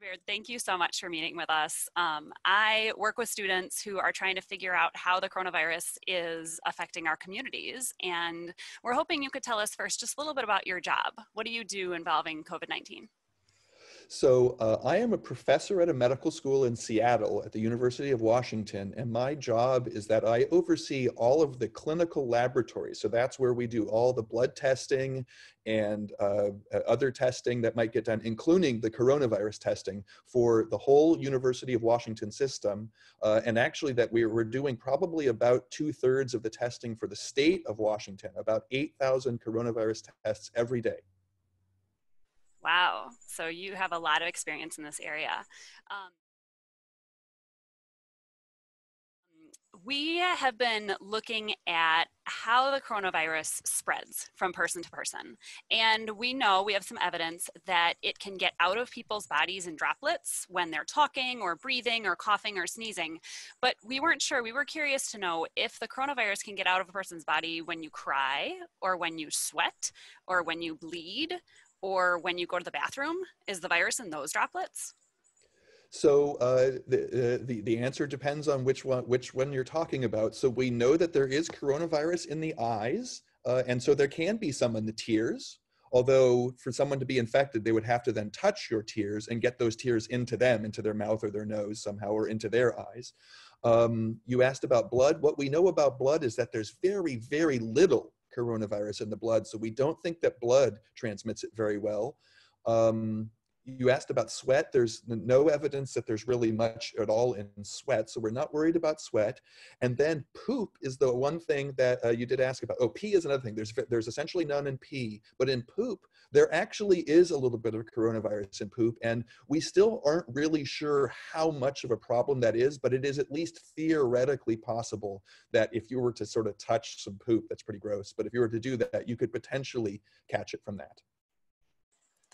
Baird, thank you so much for meeting with us. Um, I work with students who are trying to figure out how the coronavirus is affecting our communities. And we're hoping you could tell us first just a little bit about your job. What do you do involving COVID 19? So uh, I am a professor at a medical school in Seattle at the University of Washington, and my job is that I oversee all of the clinical laboratories. So that's where we do all the blood testing and uh, other testing that might get done, including the coronavirus testing for the whole University of Washington system. Uh, and actually that we were doing probably about two thirds of the testing for the state of Washington, about 8,000 coronavirus tests every day. Wow. So you have a lot of experience in this area. Um, we have been looking at how the coronavirus spreads from person to person. And we know we have some evidence that it can get out of people's bodies in droplets when they're talking or breathing or coughing or sneezing. But we weren't sure. We were curious to know if the coronavirus can get out of a person's body when you cry or when you sweat or when you bleed or when you go to the bathroom? Is the virus in those droplets? So uh, the, uh, the, the answer depends on which one which one you're talking about. So we know that there is coronavirus in the eyes, uh, and so there can be some in the tears. Although for someone to be infected, they would have to then touch your tears and get those tears into them, into their mouth or their nose somehow, or into their eyes. Um, you asked about blood. What we know about blood is that there's very, very little coronavirus in the blood. So we don't think that blood transmits it very well. Um, you asked about sweat. There's no evidence that there's really much at all in sweat, so we're not worried about sweat. And then poop is the one thing that uh, you did ask about. Oh, pee is another thing. There's there's essentially none in pee, but in poop there actually is a little bit of coronavirus in poop, and we still aren't really sure how much of a problem that is. But it is at least theoretically possible that if you were to sort of touch some poop, that's pretty gross. But if you were to do that, you could potentially catch it from that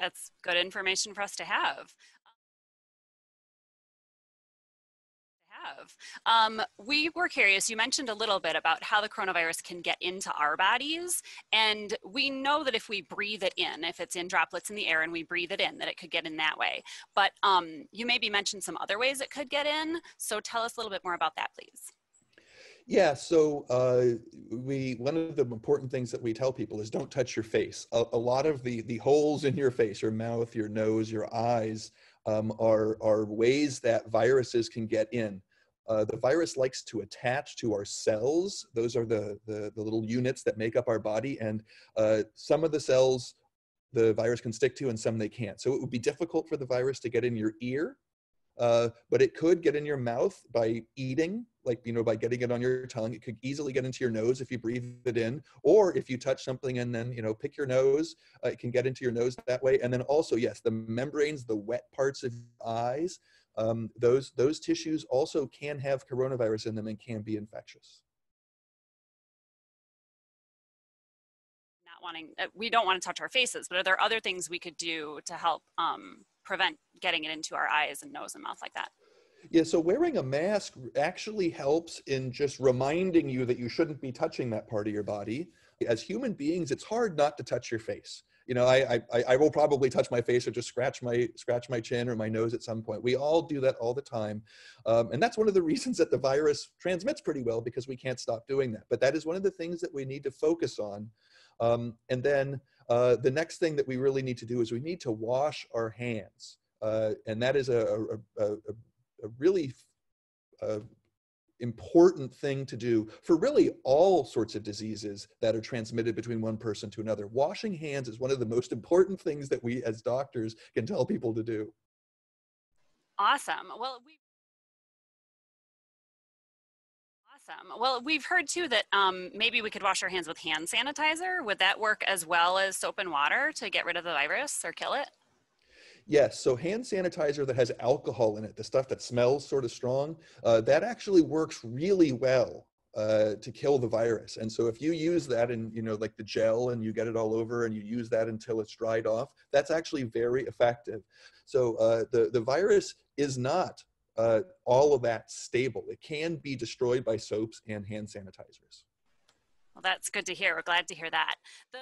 that's good information for us to have. Um, we were curious, you mentioned a little bit about how the coronavirus can get into our bodies. And we know that if we breathe it in, if it's in droplets in the air and we breathe it in, that it could get in that way. But um, you maybe mentioned some other ways it could get in. So tell us a little bit more about that, please. Yeah, so uh, we one of the important things that we tell people is don't touch your face. A, a lot of the the holes in your face, your mouth, your nose, your eyes, um, are are ways that viruses can get in. Uh, the virus likes to attach to our cells. Those are the, the, the little units that make up our body. And uh, some of the cells the virus can stick to and some they can't. So it would be difficult for the virus to get in your ear uh, but it could get in your mouth by eating, like, you know, by getting it on your tongue. It could easily get into your nose if you breathe it in, or if you touch something and then, you know, pick your nose, uh, it can get into your nose that way. And then also, yes, the membranes, the wet parts of eyes, um, those, those tissues also can have coronavirus in them and can be infectious. Not wanting, uh, we don't want to touch our faces, but are there other things we could do to help um, prevent getting it into our eyes and nose and mouth like that. Yeah, so wearing a mask actually helps in just reminding you that you shouldn't be touching that part of your body. As human beings, it's hard not to touch your face. You know, I, I, I will probably touch my face or just scratch my scratch my chin or my nose at some point. We all do that all the time, um, and that's one of the reasons that the virus transmits pretty well because we can't stop doing that. But that is one of the things that we need to focus on. Um, and then uh, the next thing that we really need to do is we need to wash our hands. Uh, and that is a, a, a, a really important thing to do for really all sorts of diseases that are transmitted between one person to another. Washing hands is one of the most important things that we as doctors can tell people to do. Awesome. Well, we Awesome. Well, we've heard too that um, maybe we could wash our hands with hand sanitizer. Would that work as well as soap and water to get rid of the virus or kill it? Yes, so hand sanitizer that has alcohol in it, the stuff that smells sort of strong, uh, that actually works really well uh, to kill the virus. And so if you use that in, you know, like the gel and you get it all over and you use that until it's dried off, that's actually very effective. So uh, the, the virus is not uh, all of that stable. It can be destroyed by soaps and hand sanitizers. Well, that's good to hear. We're glad to hear that. The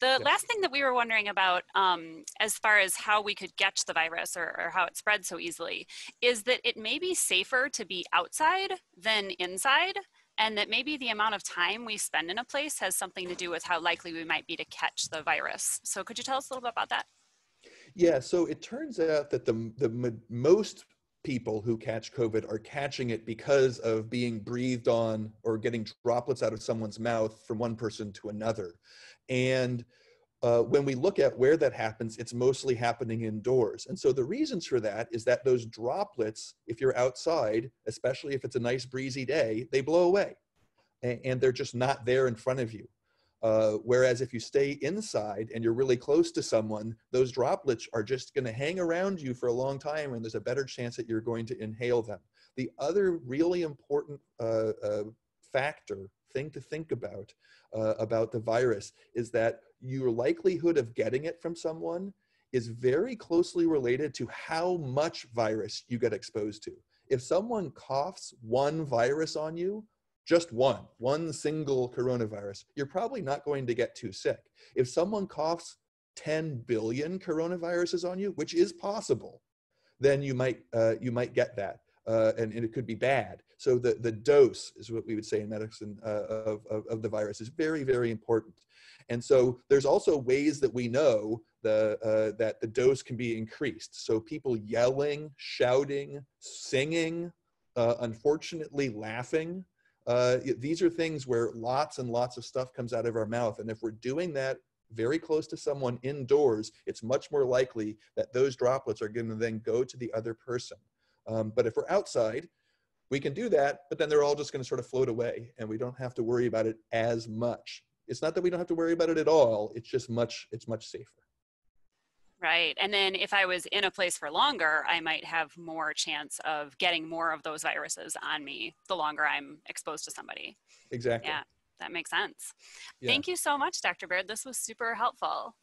The yeah. last thing that we were wondering about, um, as far as how we could catch the virus or, or how it spreads so easily, is that it may be safer to be outside than inside and that maybe the amount of time we spend in a place has something to do with how likely we might be to catch the virus. So could you tell us a little bit about that? Yeah, so it turns out that the, the most people who catch COVID are catching it because of being breathed on or getting droplets out of someone's mouth from one person to another. And uh, when we look at where that happens, it's mostly happening indoors. And so the reasons for that is that those droplets, if you're outside, especially if it's a nice breezy day, they blow away and, and they're just not there in front of you. Uh, whereas if you stay inside and you're really close to someone, those droplets are just going to hang around you for a long time and there's a better chance that you're going to inhale them. The other really important uh, uh factor, thing to think about, uh, about the virus is that your likelihood of getting it from someone is very closely related to how much virus you get exposed to. If someone coughs one virus on you, just one, one single coronavirus, you're probably not going to get too sick. If someone coughs 10 billion coronaviruses on you, which is possible, then you might, uh, you might get that uh, and, and, it could be bad. So the, the dose is what we would say in medicine uh, of, of, of, the virus is very, very important. And so there's also ways that we know the, uh, that the dose can be increased. So people yelling, shouting, singing, uh, unfortunately laughing, uh, these are things where lots and lots of stuff comes out of our mouth. And if we're doing that very close to someone indoors, it's much more likely that those droplets are going to then go to the other person. Um, but if we're outside, we can do that, but then they're all just going to sort of float away and we don't have to worry about it as much. It's not that we don't have to worry about it at all. It's just much, it's much safer. Right. And then if I was in a place for longer, I might have more chance of getting more of those viruses on me the longer I'm exposed to somebody. Exactly. Yeah, that makes sense. Yeah. Thank you so much, Dr. Baird. This was super helpful.